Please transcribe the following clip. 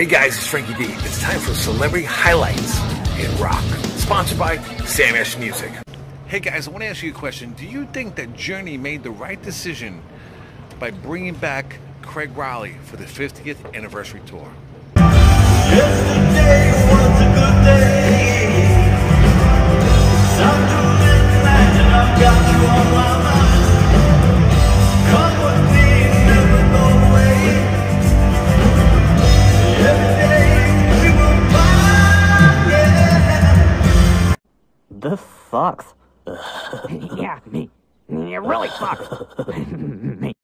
Hey guys, it's Frankie Dee. It's time for Celebrity Highlights in Rock, sponsored by Sam Ash Music. Hey guys, I want to ask you a question. Do you think that Journey made the right decision by bringing back Gregg Rolie for the 50th anniversary tour? Yesterday This sucks. yeah, me. It really sucks.